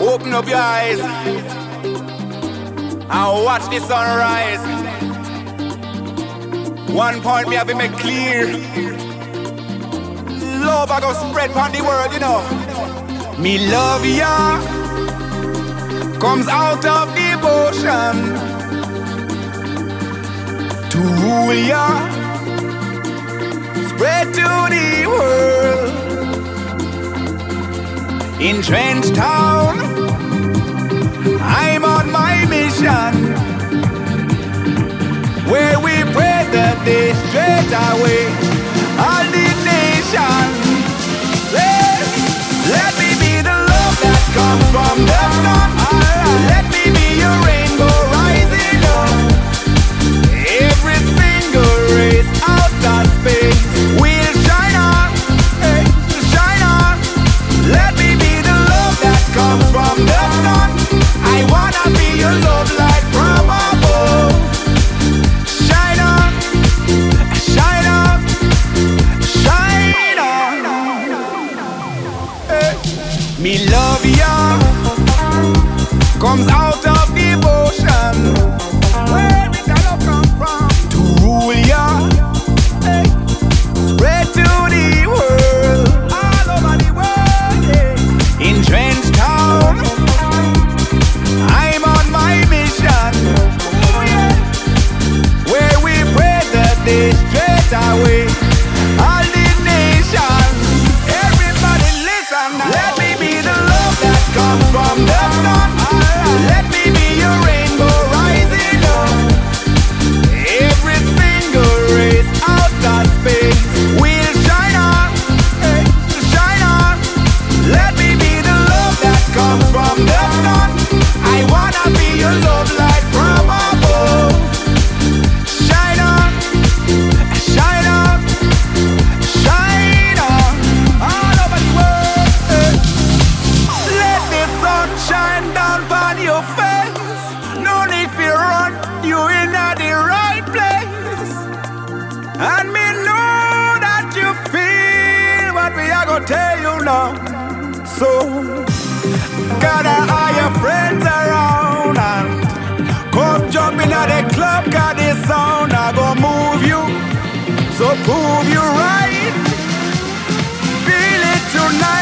Open up your eyes and watch the sunrise. One point me have to make clear. Love I go spread on the world, you know. Me love ya comes out of devotion to rule ya, In Trench Town, I'm on my mission where we praise the day straight away. Love ya comes out of devotion. You in the right place. And me know that you feel what we are gonna tell you now. So gather all your friends around and come jump in at the club, cause this sound I gonna move you. So prove you right. Feel it tonight.